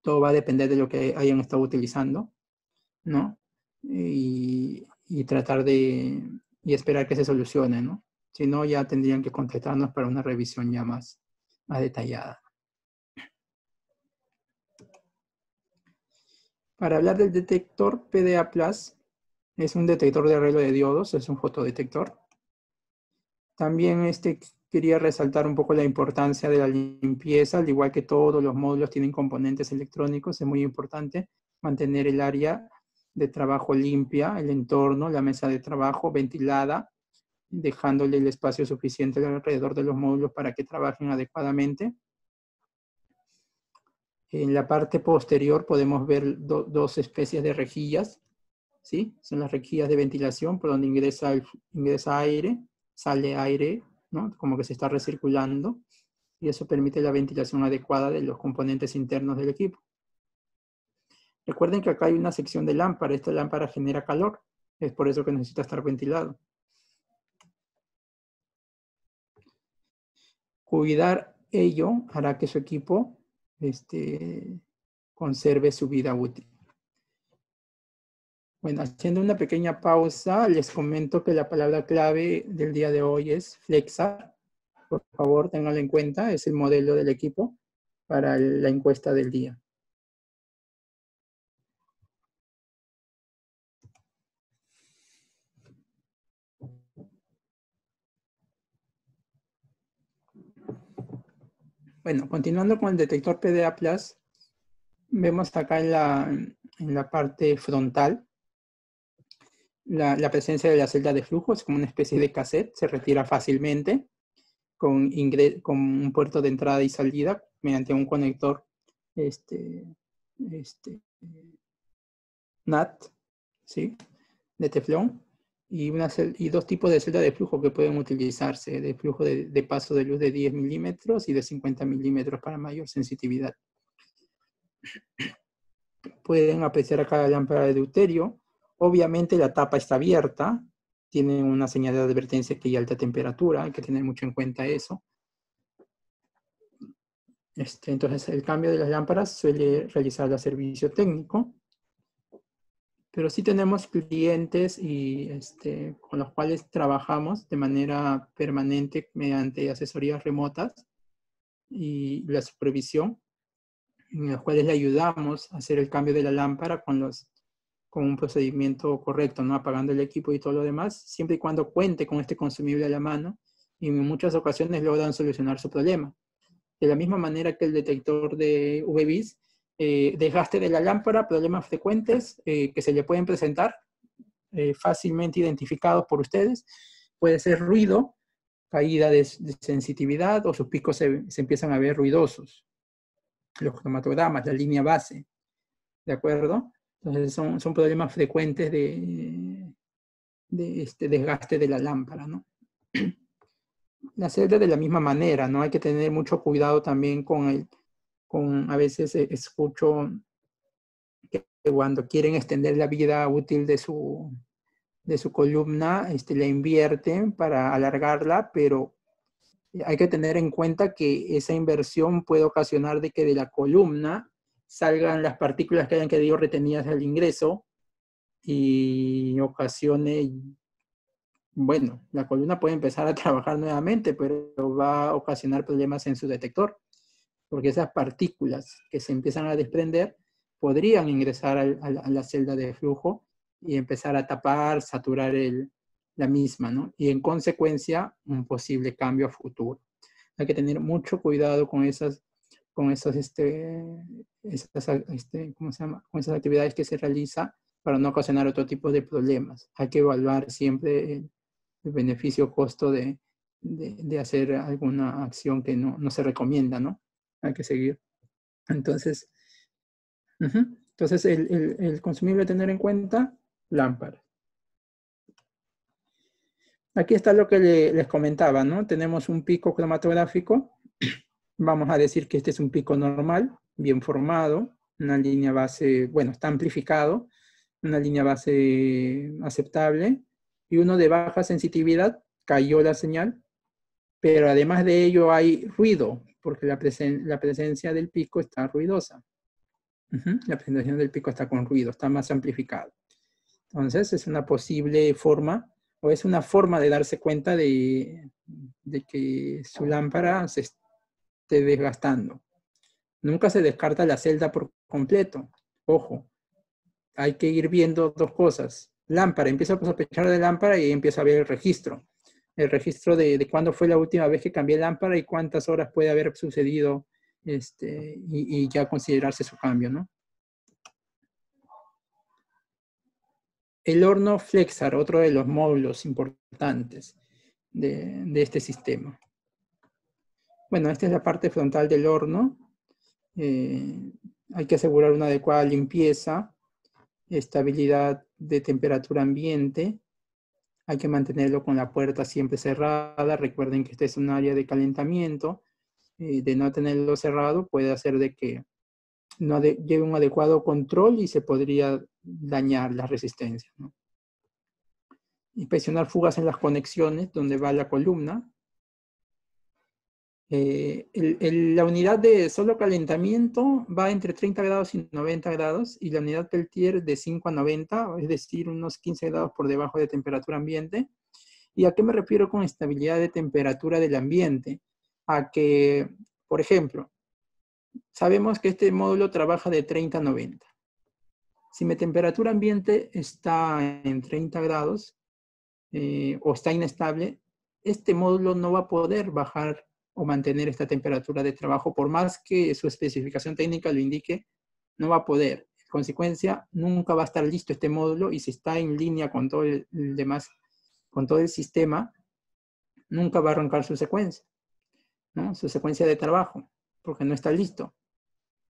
Todo va a depender de lo que hayan estado utilizando, ¿no? Y, y tratar de y esperar que se solucione, ¿no? Si no, ya tendrían que contactarnos para una revisión ya más, más detallada. Para hablar del detector PDA Plus, es un detector de arreglo de diodos, es un fotodetector. También este quería resaltar un poco la importancia de la limpieza, al igual que todos los módulos tienen componentes electrónicos, es muy importante mantener el área de trabajo limpia, el entorno, la mesa de trabajo ventilada, dejándole el espacio suficiente alrededor de los módulos para que trabajen adecuadamente. En la parte posterior podemos ver dos especies de rejillas, ¿sí? Son las rejillas de ventilación por donde ingresa, ingresa aire, sale aire, ¿no? Como que se está recirculando y eso permite la ventilación adecuada de los componentes internos del equipo. Recuerden que acá hay una sección de lámpara. Esta lámpara genera calor. Es por eso que necesita estar ventilado. Cuidar ello hará que su equipo este, conserve su vida útil. Bueno, haciendo una pequeña pausa, les comento que la palabra clave del día de hoy es flexar. Por favor, tenganlo en cuenta, es el modelo del equipo para la encuesta del día. Bueno, continuando con el detector PDA vemos acá en la, en la parte frontal la, presencia de la celda de flujo, es como una especie de cassette, se retira fácilmente con, con un puerto de entrada y salida mediante un conector este, este, NAT, ¿sí? de teflón y, dos tipos de celda de flujo que pueden utilizarse, de flujo de, de paso de luz de 10 milímetros y de 50 milímetros para mayor sensitividad. Pueden apreciar acá la lámpara de deuterio. Obviamente la tapa está abierta, tiene una señal de advertencia que hay alta temperatura, hay que tener mucho en cuenta eso. Este, entonces, el cambio de las lámparas suele realizar el servicio técnico pero sí tenemos clientes y este, con los cuales trabajamos de manera permanente mediante asesorías remotas y la supervisión, en los cuales le ayudamos a hacer el cambio de la lámpara con, los, con un procedimiento correcto, ¿no? apagando el equipo y todo lo demás, siempre y cuando cuente con este consumible a la mano y en muchas ocasiones logran solucionar su problema. De la misma manera que el detector de UVBs eh, desgaste de la lámpara, problemas frecuentes eh, que se le pueden presentar, eh, fácilmente identificados por ustedes. Puede ser ruido, caída de, sensitividad o sus picos se, empiezan a ver ruidosos. Los cromatogramas, la línea base. ¿De acuerdo? Entonces son, son problemas frecuentes de, de este desgaste de la lámpara, ¿no? [clears throat] Hacerlo de la misma manera, ¿no? Hay que tener mucho cuidado también con el, a veces eh, escucho que cuando quieren extender la vida útil de su, de su columna, este, la invierten para alargarla, pero hay que tener en cuenta que esa inversión puede ocasionar de que de la columna salgan las partículas que hayan quedado retenidas al ingreso y ocasione, bueno, la columna puede empezar a [laughs] trabajar nuevamente, pero va a ocasionar problemas en su detector porque esas partículas que se empiezan a desprender podrían ingresar a, la celda de flujo y empezar a tapar, saturar la misma, ¿no? Y en consecuencia, un posible cambio a futuro. Hay que tener mucho cuidado con esas, con esas, este, este, ¿cómo se llama? Con esas actividades que se realiza para no ocasionar otro tipo de problemas. Hay que evaluar siempre el, beneficio-costo de, de, hacer alguna acción que no, no se recomienda, ¿no? Hay que seguir. Entonces, entonces el, consumible a tener en cuenta, lámpara. Aquí está lo que les comentaba, ¿no? Tenemos un pico cromatográfico. Vamos a decir que este es un pico normal, bien formado, una línea base, bueno, está amplificado, una línea base aceptable, y uno de baja sensitividad, cayó la señal, pero además de ello hay ruido, porque la, presencia del pico está ruidosa. La presentación del pico está con ruido, está más amplificado. Entonces es una posible forma, o es una forma de darse cuenta de, que su lámpara se esté desgastando. Nunca se descarta la celda por completo. Ojo, hay que ir viendo dos cosas. Lámpara, empieza a sospechar de lámpara y empieza a ver el registro el registro de, de cuándo fue la última vez que cambié lámpara y cuántas horas puede haber sucedido este, y, ya considerarse su cambio, ¿no? El horno Flexar, otro de los módulos importantes de, este sistema. Bueno, esta es la parte frontal del horno. Eh, hay que asegurar una adecuada limpieza, estabilidad de temperatura ambiente, hay que mantenerlo con la puerta siempre cerrada. Recuerden que este es un área de calentamiento. Eh, de no tenerlo cerrado puede hacer de que no lleve un adecuado control y se podría dañar la resistencia. Inspeccionar fugas en las conexiones donde va la columna. Eh, la unidad de solo calentamiento va entre 30 grados y 90 grados y la unidad Peltier de 5 a 90, es decir, unos 15 grados por debajo de temperatura ambiente. ¿Y a qué me refiero con estabilidad de temperatura del ambiente? A que, por ejemplo, sabemos que este módulo trabaja de 30 a 90. Si mi temperatura ambiente está en 30 grados eh, o está inestable, este módulo no va a poder bajar o mantener esta temperatura de trabajo, por más que su especificación técnica lo indique, no va a poder. El consecuencia, nunca va a estar listo este módulo y si está en línea con todo el, demás, con todo el sistema, nunca va a arrancar su secuencia. Su secuencia de trabajo, porque no está listo.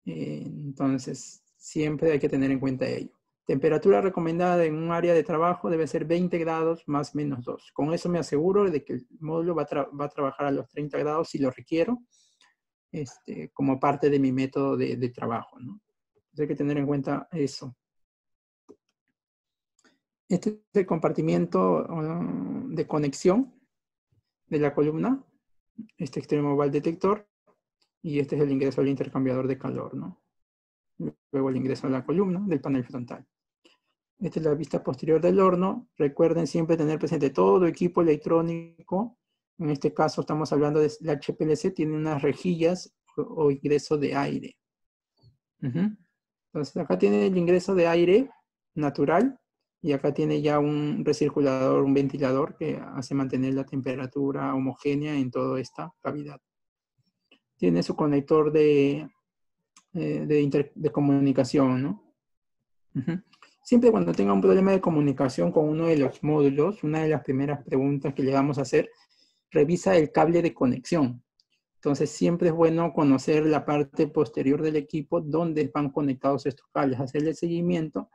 Eh, entonces, siempre hay que tener en cuenta ello. Temperatura recomendada en un área de trabajo debe ser 20 grados más menos 2. Con eso me aseguro de que el módulo va a, trabajar a los 30 grados si lo requiero, este, como parte de mi método de, trabajo. hay que tener en cuenta eso. Este es el compartimiento uh, de conexión de la columna. Este extremo va al detector y este es el ingreso al intercambiador de calor, ¿no? Luego el ingreso a la columna del panel frontal. Esta es la vista posterior del horno. Recuerden siempre tener presente todo equipo electrónico. En este caso estamos hablando de la HPLC, tiene unas rejillas o, ingreso de aire. Entonces acá tiene el ingreso de aire natural y acá tiene ya un recirculador, un ventilador que hace mantener la temperatura homogénea en toda esta cavidad. Tiene su conector de, eh, de, comunicación, ¿no? Siempre cuando tenga un problema de comunicación con uno de los módulos, una de las primeras preguntas que le vamos a hacer, revisa el cable de conexión. Entonces siempre es bueno conocer la parte posterior del equipo donde van conectados estos cables, hacerle seguimiento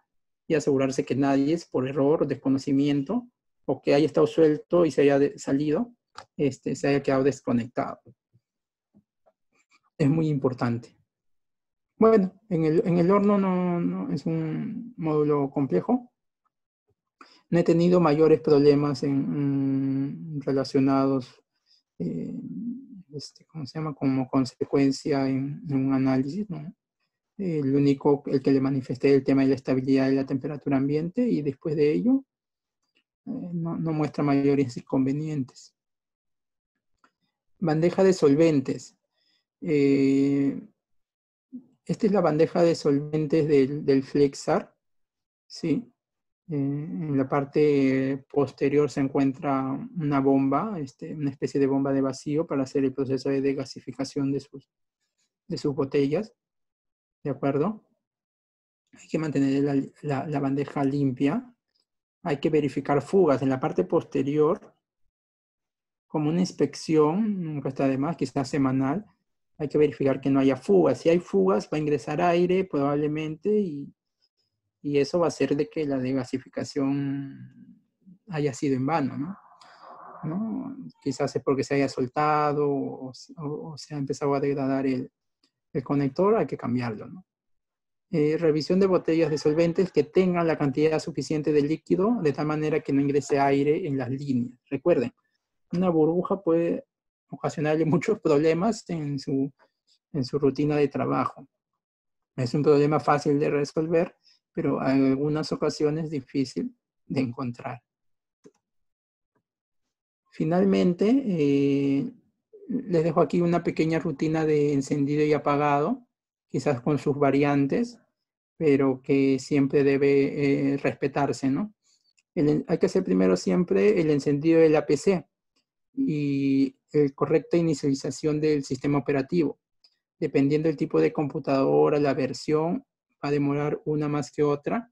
y asegurarse que nadie es por error desconocimiento o que haya estado suelto y se haya salido, este, se haya quedado desconectado. Es muy importante. Bueno, en el, horno no, es un módulo complejo. No he tenido mayores problemas en, relacionados, eh, este, ¿cómo se llama? Como consecuencia en, un análisis, El único, el que le manifesté el tema de la estabilidad de la temperatura ambiente y después de ello eh, no, no muestra mayores inconvenientes. Bandeja de solventes. Eh, esta es la bandeja de solventes del, Flexar. ¿sí? Eh, en la parte posterior se encuentra una bomba, este, una especie de bomba de vacío para hacer el proceso de sus, de sus botellas. ¿De acuerdo? Hay que mantener la, la bandeja limpia. Hay que verificar fugas en la parte posterior, como una inspección, nunca está de más, quizás semanal, hay que verificar que no haya fugas. Si hay fugas, va a ingresar aire probablemente y, eso va a hacer de que la degasificación haya sido en vano, ¿no? Quizás es porque se haya soltado o, se ha empezado a degradar el, conector, hay que cambiarlo, ¿no? Eh, revisión de botellas de solventes que tengan la cantidad suficiente de líquido de tal manera que no ingrese aire en las líneas. Recuerden, una burbuja puede ocasionarle muchos problemas en su, en su rutina de trabajo. Es un problema fácil de resolver, pero en algunas ocasiones difícil de encontrar. Finalmente, eh, les dejo aquí una pequeña rutina de encendido y apagado, quizás con sus variantes, pero que siempre debe eh, respetarse, ¿no? hay que hacer primero siempre el encendido del APC y eh, correcta inicialización del sistema operativo. Dependiendo del tipo de computadora, la versión, va a demorar una más que otra,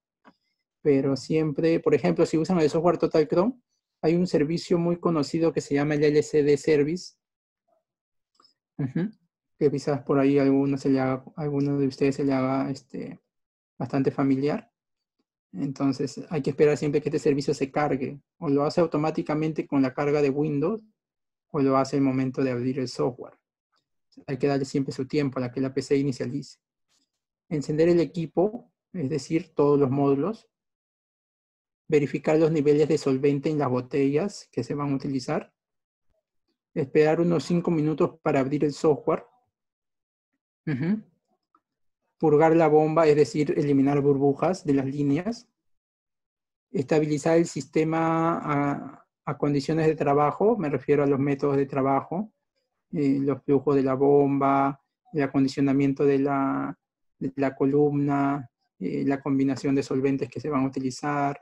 pero siempre, por ejemplo, si usan el software Total Chrome, hay un servicio muy conocido que se llama el LCD Service, que quizás por ahí alguno, se le haga, alguno de ustedes se le haga este, bastante familiar. Entonces hay que esperar siempre que este servicio se cargue o lo hace automáticamente con la carga de Windows o lo hace el momento de abrir el software. Hay que darle siempre su tiempo a la que la PC inicialice. Encender el equipo, es decir, todos los módulos. Verificar los niveles de solvente en las botellas que se van a utilizar. Esperar unos 5 minutos para abrir el software. Purgar la bomba, es decir, eliminar burbujas de las líneas. Estabilizar el sistema a, a condiciones de trabajo, me refiero a los métodos de trabajo, eh, los flujos de la bomba, el acondicionamiento de la, de la columna, eh, la combinación de solventes que se van a utilizar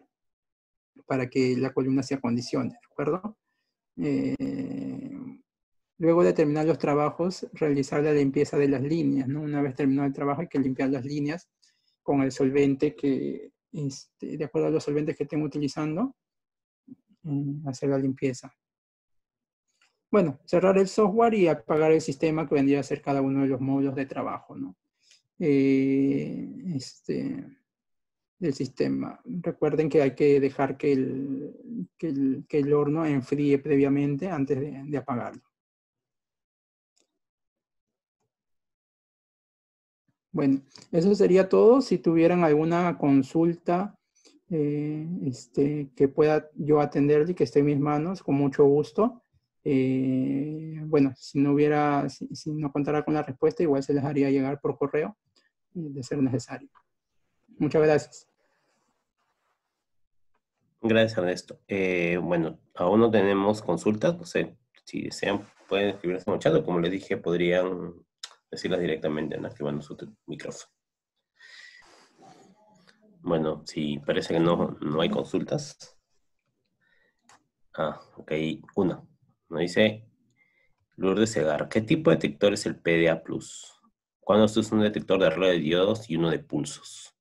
para que la columna se acondicione, ¿de acuerdo? Eh, luego de terminar los trabajos, realizar la limpieza de las líneas, ¿no? Una vez terminado el trabajo hay que limpiar las líneas con el solvente que, este, de acuerdo a los solventes que estén utilizando, hacer la limpieza. Bueno, cerrar el software y apagar el sistema que vendría a ser cada uno de los módulos de trabajo, ¿no? Eh, este, del sistema. Recuerden que hay que dejar que el, que el, horno enfríe previamente antes de apagarlo. Bueno, eso sería todo. Si tuvieran alguna consulta eh, este, que pueda yo atender y que esté en mis manos, con mucho gusto. Eh, bueno, si no hubiera, si, no contara con la respuesta, igual se les haría llegar por correo eh, de ser necesario. Muchas gracias. Gracias, Ernesto. bueno, aún no tenemos consultas. No sé, si desean, pueden escribirnos en el chat o como les dije, podrían decirlas directamente, ¿no? activando su micrófono. Bueno, si parece que no, no hay consultas. Ah, ok, una. Nos dice Lourdes Segar, ¿qué tipo de detector es el PDA Plus? ¿Cuándo se usa un detector de reloj de diodos y uno de pulsos?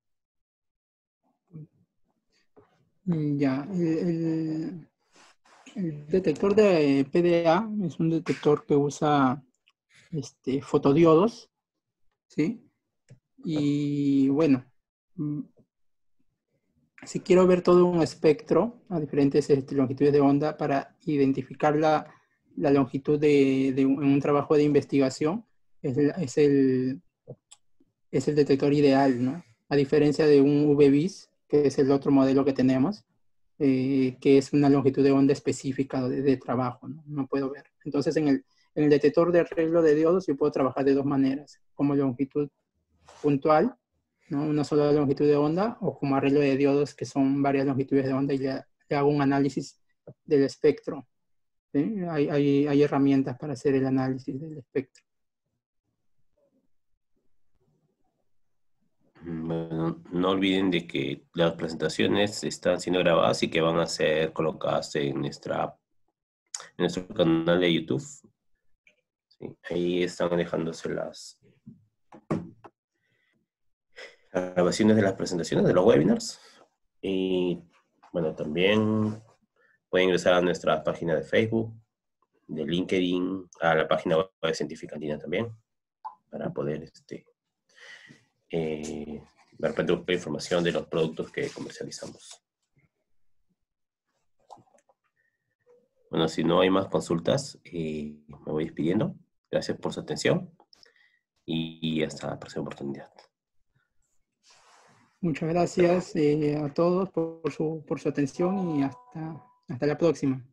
Mm, ya, el, el detector de PDA es un detector que usa este, fotodiodos, ¿sí? Y bueno, mm, si quiero ver todo un espectro a diferentes este, longitudes de onda para identificar la, longitud de, un, trabajo de investigación, es el, es el, detector ideal, ¿no? A diferencia de un VBIS, que es el otro modelo que tenemos, eh, que es una longitud de onda específica de, de trabajo, ¿no? No puedo ver. Entonces, en el, en el detector de arreglo de diodos yo puedo trabajar de dos maneras, como longitud puntual, una sola longitud de onda, o como arreglo de diodos que son varias longitudes de onda y le, hago un análisis del espectro. Hay, hay, herramientas para hacer el análisis del espectro. Bueno, no olviden de que las presentaciones están siendo grabadas y que van a ser colocadas en, nuestra, nuestro canal de YouTube ahí están dejándose las grabaciones de las presentaciones, de los webinars. Y bueno, también pueden ingresar a nuestra página de Facebook, de LinkedIn, a la página web de Científica Andina también, para poder este, eh, ver información de los productos que comercializamos. Bueno, si no hay más consultas, eh, me voy despidiendo. Gracias por su atención y hasta la próxima oportunidad. Muchas gracias eh, a todos por, su, por su atención y hasta, hasta la próxima.